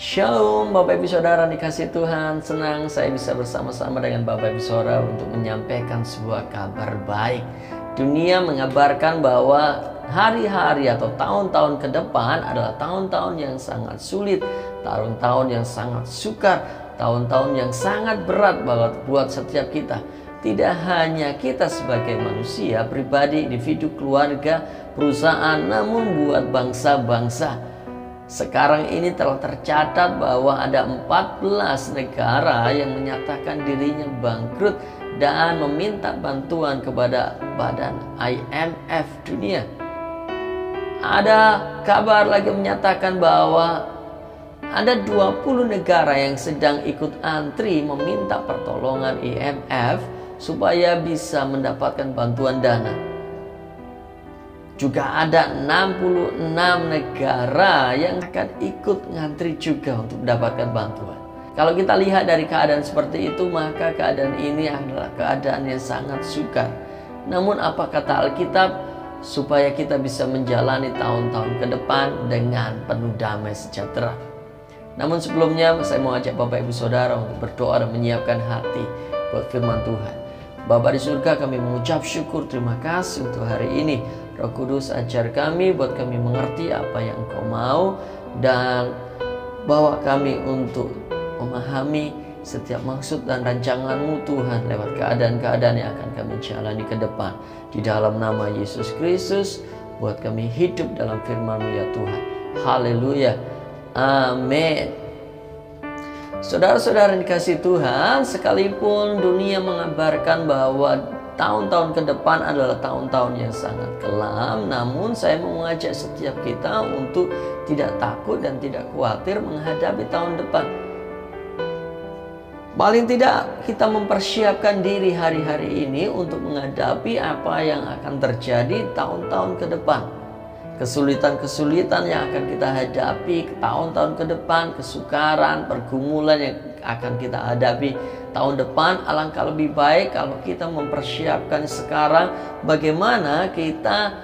Shalom Bapak Ibu Saudara dikasih Tuhan. Senang saya bisa bersama-sama dengan Bapak Ibu Saudara Untuk menyampaikan sebuah kabar baik. Dunia mengabarkan bahwa hari-hari atau tahun-tahun ke depan adalah tahun-tahun yang sangat sulit Tahun-tahun yang sangat sukar Tahun-tahun yang sangat berat buat setiap kita. Tidak hanya kita sebagai manusia, pribadi, individu, keluarga, perusahaan, namun buat bangsa-bangsa. Sekarang ini telah tercatat bahwa ada 14 negara yang menyatakan dirinya bangkrut dan meminta bantuan kepada badan IMF dunia. Ada kabar lagi menyatakan bahwa ada 20 negara yang sedang ikut antri meminta pertolongan IMF supaya bisa mendapatkan bantuan dana. Juga ada 66 negara yang akan ikut ngantri juga untuk mendapatkan bantuan. Kalau kita lihat dari keadaan seperti itu, maka keadaan ini adalah keadaan yang sangat sukar. Namun apa kata Alkitab? Supaya kita bisa menjalani tahun-tahun ke depan dengan penuh damai sejahtera. Namun sebelumnya saya mau ajak Bapak Ibu Saudara untuk berdoa dan menyiapkan hati buat firman Tuhan. Bapa di surga kami mengucap syukur terima kasih untuk hari ini. Roh Kudus ajar kami buat kami mengerti apa yang Engkau mau dan bawa kami untuk memahami setiap maksud dan rancanganmu Tuhan lewat keadaan-keadaan yang akan kami jalani ke depan. Di dalam nama Yesus Kristus buat kami hidup dalam firman-Mu ya Tuhan. Haleluya. Amin. Saudara-saudara yang dikasih Tuhan, sekalipun dunia mengabarkan bahwa tahun-tahun ke depan adalah tahun-tahun yang sangat kelam, namun saya mengajak setiap kita untuk tidak takut dan tidak khawatir menghadapi tahun depan. Paling tidak kita mempersiapkan diri hari-hari ini untuk menghadapi apa yang akan terjadi tahun-tahun ke depan kesulitan-kesulitan yang akan kita hadapi tahun-tahun ke depan, kesukaran, pergumulan yang akan kita hadapi tahun depan alangkah lebih baik kalau kita mempersiapkan sekarang bagaimana kita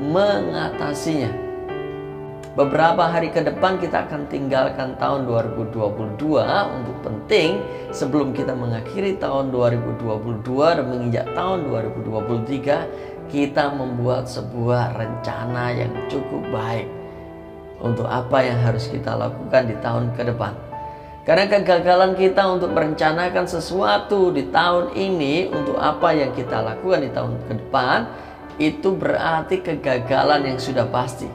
mengatasinya. Beberapa hari ke depan kita akan tinggalkan tahun 2022 untuk penting sebelum kita mengakhiri tahun 2022 dan menginjak tahun 2023 kita membuat sebuah rencana yang cukup baik untuk apa yang harus kita lakukan di tahun ke depan. Karena kegagalan kita untuk merencanakan sesuatu di tahun ini untuk apa yang kita lakukan di tahun ke depan itu berarti kegagalan yang sudah pasti.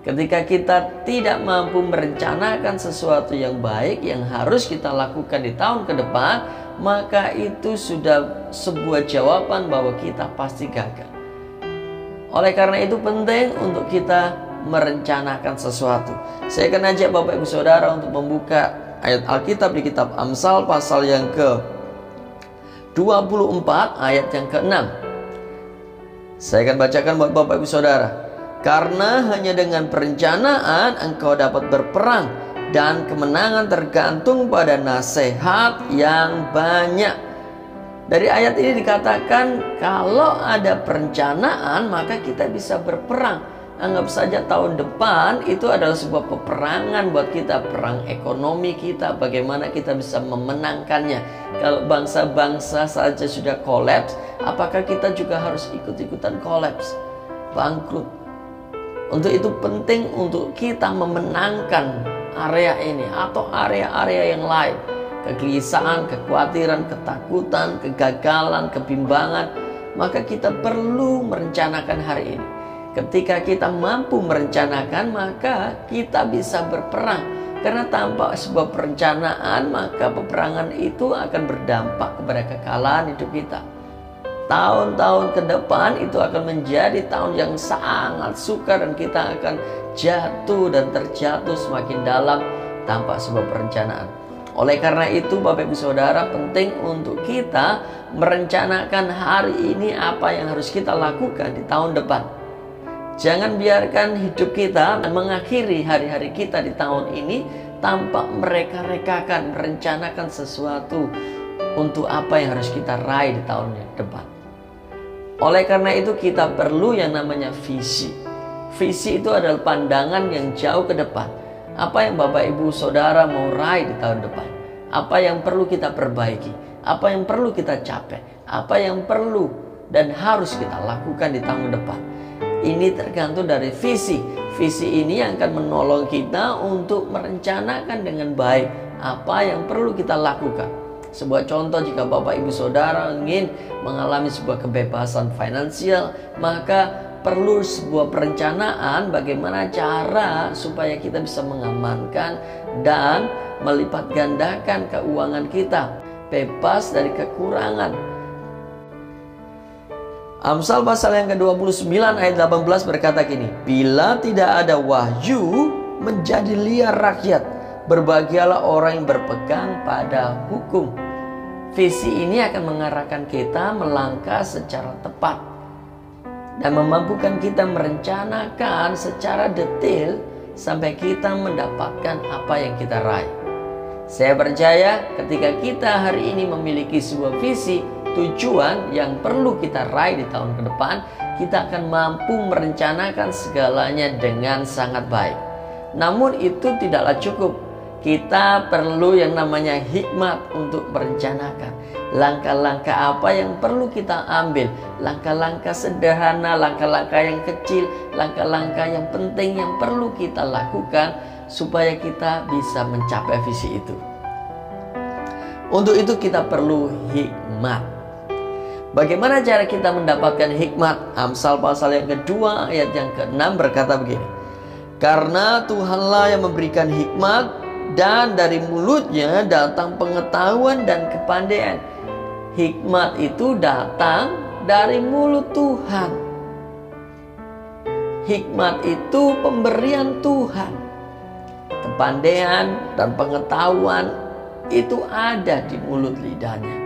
Ketika kita tidak mampu merencanakan sesuatu yang baik yang harus kita lakukan di tahun ke depan, maka itu sudah sebuah jawaban bahwa kita pasti gagal. Oleh karena itu penting untuk kita merencanakan sesuatu. Saya akan ajak Bapak Ibu Saudara untuk membuka ayat Alkitab di kitab Amsal pasal yang ke 24 ayat yang ke-6. Saya akan bacakan buat Bapak Ibu Saudara. Karena hanya dengan perencanaan engkau dapat berperang dan kemenangan tergantung pada nasihat yang banyak. Dari ayat ini dikatakan kalau ada perencanaan maka kita bisa berperang. Anggap saja tahun depan itu adalah sebuah peperangan buat kita, perang ekonomi kita, bagaimana kita bisa memenangkannya. Kalau bangsa-bangsa saja sudah kolaps, apakah kita juga harus ikut-ikutan kolaps, bangkrut? Untuk itu penting untuk kita memenangkan area ini atau area-area yang lain kegelisahan, kekhawatiran, ketakutan, kegagalan, kebimbangan, maka kita perlu merencanakan hari ini. Ketika kita mampu merencanakan, maka kita bisa berperang. Karena tanpa sebuah perencanaan, maka peperangan itu akan berdampak kepada kekalahan hidup kita. Tahun-tahun ke depan itu akan menjadi tahun yang sangat sukar dan kita akan jatuh dan terjatuh semakin dalam tanpa sebuah perencanaan. Oleh karena itu Bapak Ibu Saudara penting untuk kita merencanakan hari ini apa yang harus kita lakukan di tahun depan. Jangan biarkan hidup kita mengakhiri hari-hari kita di tahun ini tanpa mereka-rekakan merencanakan sesuatu untuk apa yang harus kita raih di tahun depan. Oleh karena itu kita perlu yang namanya visi. Visi itu adalah pandangan yang jauh ke depan Apa yang Bapak Ibu Saudara mau raih di tahun depan? Apa yang perlu kita perbaiki? Apa yang perlu kita capai? Apa yang perlu dan harus kita lakukan di tahun depan? Ini tergantung dari visi. Visi ini yang akan menolong kita untuk merencanakan dengan baik apa yang perlu kita lakukan. Sebuah contoh jika Bapak Ibu Saudara ingin mengalami sebuah kebebasan finansial, maka perlu sebuah perencanaan bagaimana cara supaya kita bisa mengamankan dan melipat gandakan keuangan kita bebas dari kekurangan. Amsal pasal yang ke-29 ayat 18 berkata gini, Bila tidak ada wahyu menjadi liar rakyat, berbahagialah orang yang berpegang pada hukum. Visi ini akan mengarahkan kita melangkah secara tepat dan memampukan kita merencanakan secara detail sampai kita mendapatkan apa yang kita raih. Saya percaya ketika kita hari ini memiliki sebuah visi, tujuan yang perlu kita raih di tahun ke depan, kita akan mampu merencanakan segalanya dengan sangat baik. Namun itu tidaklah cukup. Kita perlu yang namanya hikmat untuk merencanakan langkah-langkah apa yang perlu kita ambil, langkah-langkah sederhana, langkah-langkah yang kecil, langkah-langkah yang penting yang perlu kita lakukan supaya kita bisa mencapai visi itu. Untuk itu kita perlu hikmat. Bagaimana cara kita mendapatkan hikmat? Amsal pasal yang kedua ayat yang ke-6 berkata begini. Karena Tuhanlah yang memberikan hikmat dan dari mulutnya datang pengetahuan dan kepandaian. Hikmat itu datang dari mulut Tuhan. Hikmat itu pemberian Tuhan. Kepandaian dan pengetahuan itu ada di mulut lidahnya.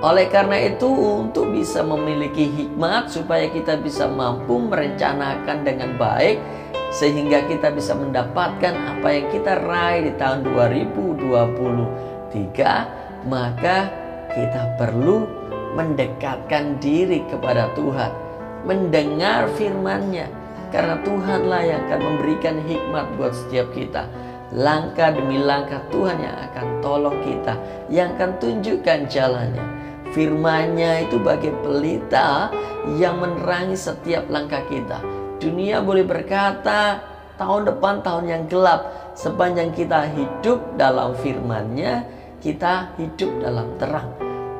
Oleh karena itu, untuk bisa memiliki hikmat, supaya kita bisa mampu merencanakan dengan baik, sehingga kita bisa mendapatkan apa yang kita raih di tahun 2023, maka kita perlu mendekatkan diri kepada Tuhan, mendengar firman-Nya, karena Tuhanlah yang akan memberikan hikmat buat setiap kita. Langkah demi langkah Tuhan yang akan tolong kita, yang akan tunjukkan jalannya. Firman-Nya itu bagai pelita yang menerangi setiap langkah kita. Dunia boleh berkata, tahun depan tahun yang gelap. Sepanjang kita hidup dalam firman-Nya, kita hidup dalam terang.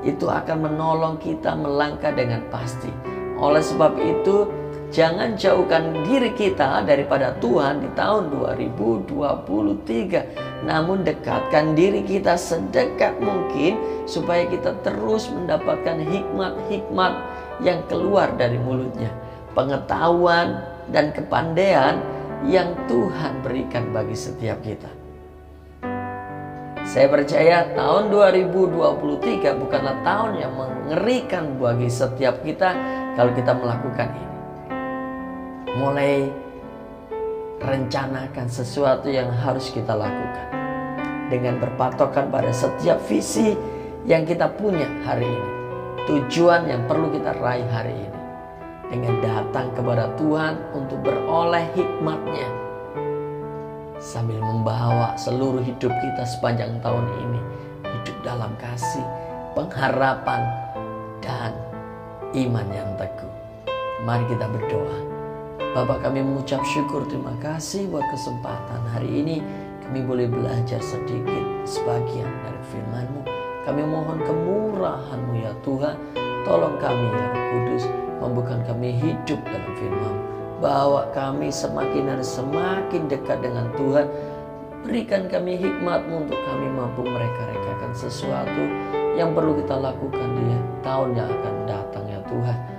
Itu akan menolong kita melangkah dengan pasti. Oleh sebab itu, jangan jauhkan diri kita daripada Tuhan di tahun 2023. Namun dekatkan diri kita sedekat mungkin supaya kita terus mendapatkan hikmat-hikmat yang keluar dari mulutnya. Pengetahuan dan kepandaian yang Tuhan berikan bagi setiap kita. Saya percaya tahun 2023 bukanlah tahun yang mengerikan bagi setiap kita kalau kita melakukan ini. Mulai rencanakan sesuatu yang harus kita lakukan dengan berpatokan pada setiap visi yang kita punya hari ini. Tujuan yang perlu kita raih hari ini. Dengan datang kepada Tuhan untuk beroleh hikmatnya sambil membawa seluruh hidup kita sepanjang tahun ini hidup dalam kasih, pengharapan, dan iman yang teguh. Mari kita berdoa. Bapak kami mengucap syukur terima kasih buat kesempatan hari ini kami boleh belajar sedikit sebagian dari firman-Mu. Kami mohon kemurahan-Mu ya Tuhan. Tolong kami ya Kudus membuka kami hidup dalam firman-Mu Bawa kami semakin dan semakin dekat dengan Tuhan. Berikan kami hikmatmu untuk kami mampu mereka-rekakan sesuatu yang perlu kita lakukan di tahun yang akan datang ya Tuhan.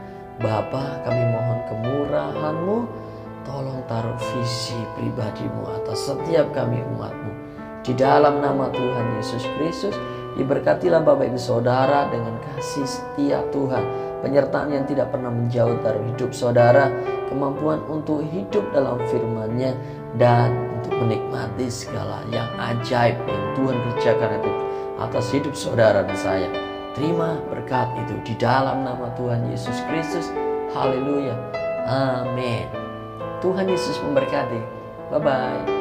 Bapa kami mohon kemurahanmu. Tolong taruh visi pribadimu atas setiap kami umatmu. Di dalam nama Tuhan Yesus Kristus, diberkatilah Bapak Ibu Saudara dengan kasih setia Tuhan penyertaan yang tidak pernah menjauh dari hidup saudara, kemampuan untuk hidup dalam firman-Nya dan untuk menikmati segala yang ajaib yang Tuhan kerjakan atas hidup saudara dan saya. Terima berkat itu di dalam nama Tuhan Yesus Kristus. Haleluya. Amin. Tuhan Yesus memberkati. Bye bye.